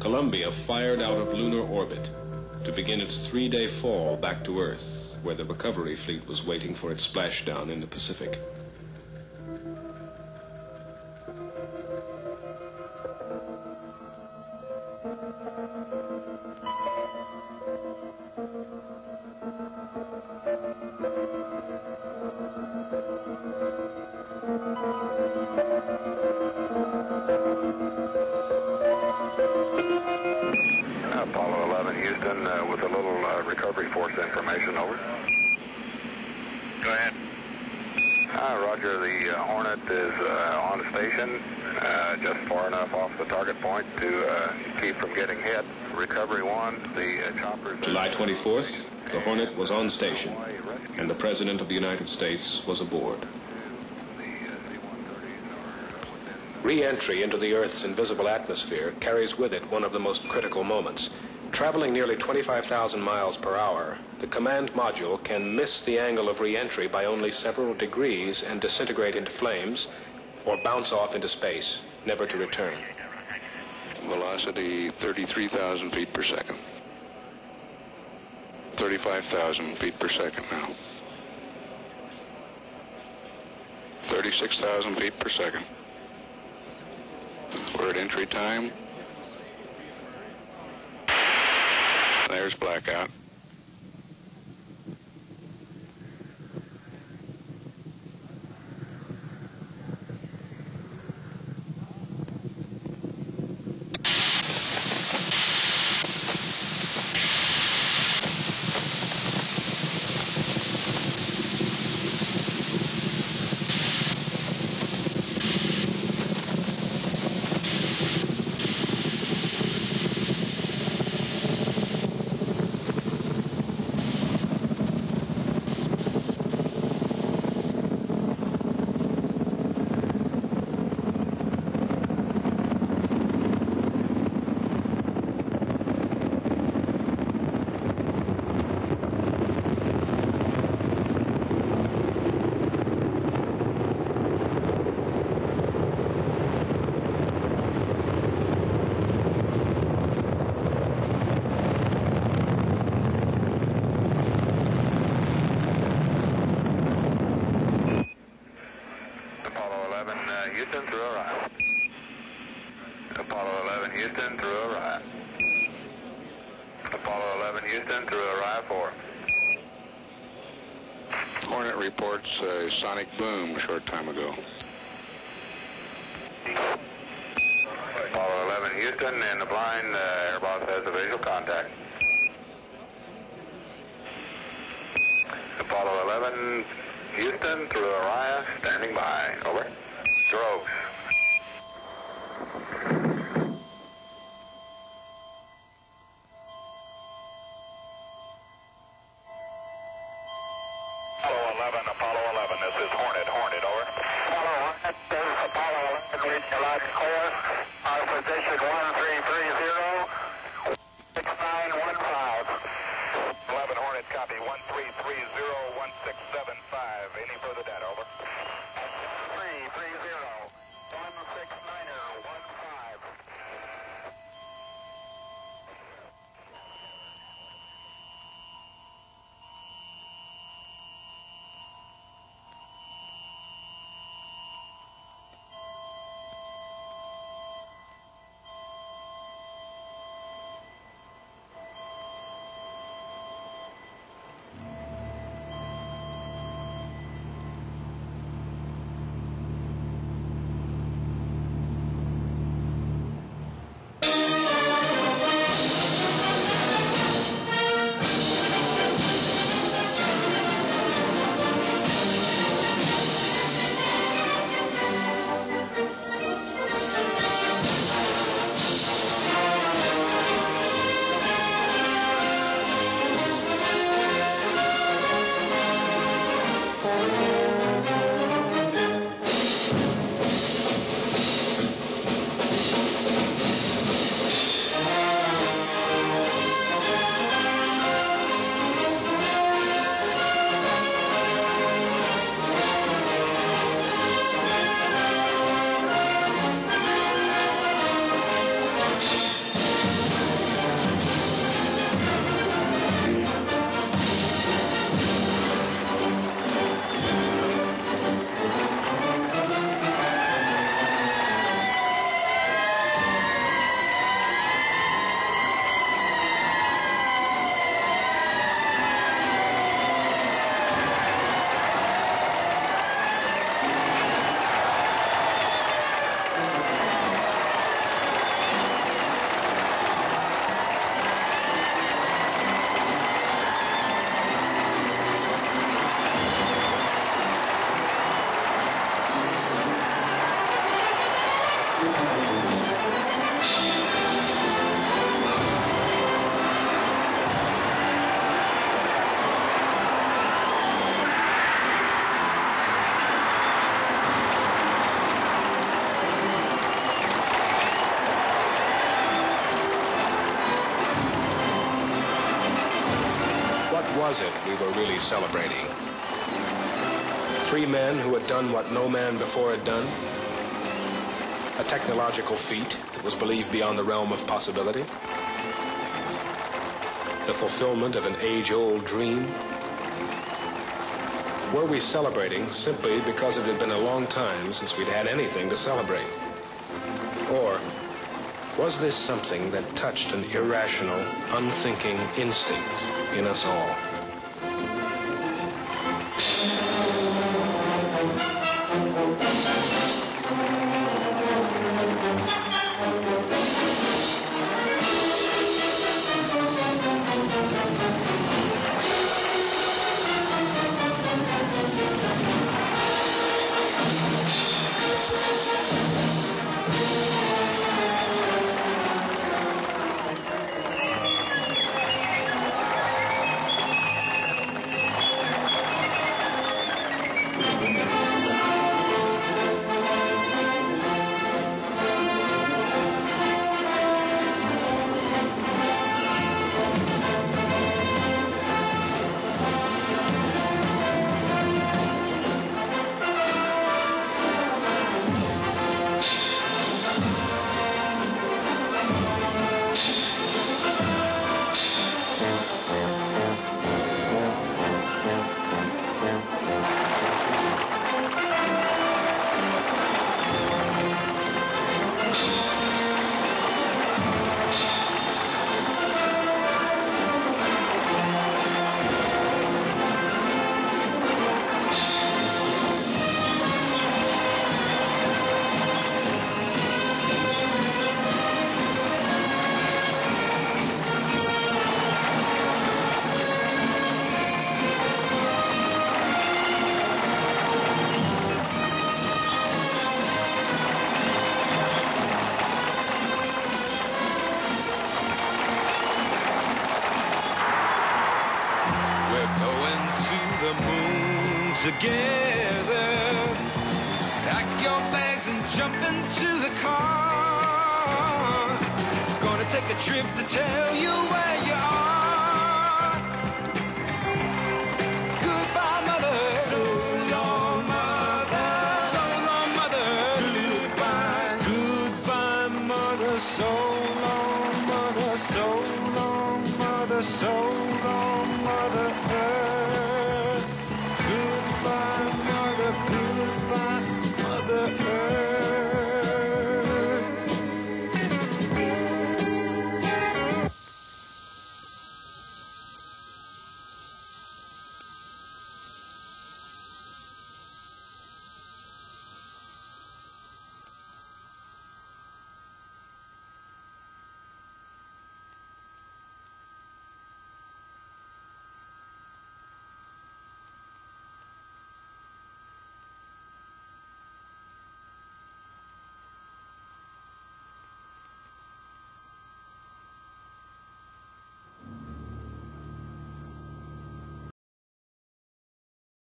Columbia fired out of lunar orbit to begin its three day fall back to Earth, where the recovery fleet was waiting for its splashdown in the Pacific. 11 uh, with a little uh, recovery force information, over. Go ahead. Uh, roger, the uh, Hornet is uh, on station, uh, just far enough off the target point to uh, keep from getting hit. Recovery 1, the uh, choppers... July 24th, the Hornet was on station, and the President of the United States was aboard. Re-entry into the Earth's invisible atmosphere carries with it one of the most critical moments. Traveling nearly 25,000 miles per hour, the command module can miss the angle of re-entry by only several degrees and disintegrate into flames or bounce off into space, never to return. Velocity 33,000 feet per second. 35,000 feet per second now. 36,000 feet per second. We're at entry time. There's blackout. Apollo 11 uh, Houston through ARIA. Apollo 11 Houston through ARIA. Apollo 11 Houston through ARIA 4. Hornet reports a sonic boom a short time ago. Apollo 11 Houston in the blind, uh, Airboss has a visual contact. Apollo 11 Houston through Orion, standing by. Over. Apollo 11, Apollo 11, this is Hornet, Hornet, over. Apollo 1, this is Apollo 11, reading your last course. Our position 1330, 6915. 11 Hornet, copy, 1330, 1675. Any further data, over? 6 niner oh. was it we were really celebrating? Three men who had done what no man before had done? A technological feat that was believed beyond the realm of possibility? The fulfillment of an age-old dream? Were we celebrating simply because it had been a long time since we'd had anything to celebrate? Or was this something that touched an irrational, unthinking instinct in us all? Together. Pack your bags and jump into the car. Gonna take a trip to tell you where you are. Goodbye, mother. So long, mother. So long, mother. Goodbye. Goodbye, mother. So long, mother. So long, mother. So long.